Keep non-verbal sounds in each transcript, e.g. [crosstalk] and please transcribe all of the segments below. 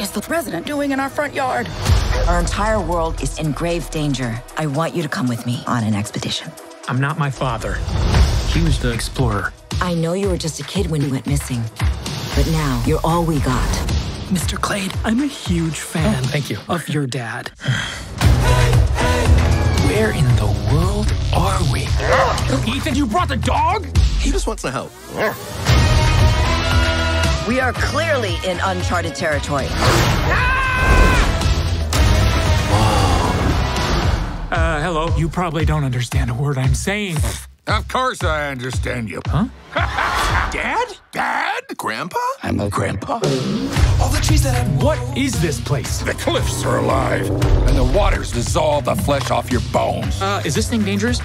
president doing in our front yard? Our entire world is in grave danger. I want you to come with me on an expedition. I'm not my father. He was the explorer. I know you were just a kid when you went missing, but now you're all we got. Mr. Clade, I'm a huge fan Oh, thank you. of your dad. [sighs] Where in the world are we? Ethan, you brought the dog? He just wants to help. We are clearly in uncharted territory. Uh, hello. You probably don't understand a word I'm saying. Of course I understand you. Huh? [laughs] Dad? Dad? Grandpa? I'm a grandpa. All the trees that I What is this place? The cliffs are alive, and the waters dissolve the flesh off your bones. Uh, is this thing dangerous?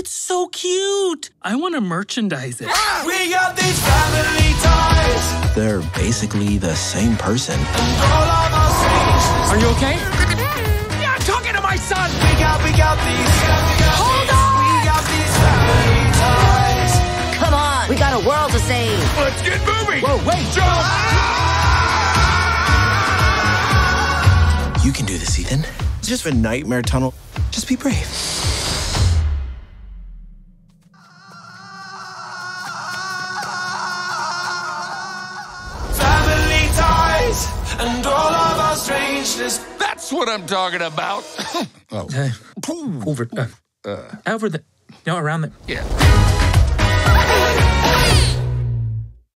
It's so cute. I want to merchandise it. Ah, we got these family ties. They're basically the same person. Are you okay? Yeah, I'm talking to my son. We got, we got these. Hold on. We got these family ties. Come on, we got a world to save. Let's get moving. Whoa, wait. You can do this, Ethan. It's just a nightmare tunnel. Just be brave. Strangeness. That's what I'm talking about. [coughs] oh, Uh, over, uh, over the, no, around the. yeah.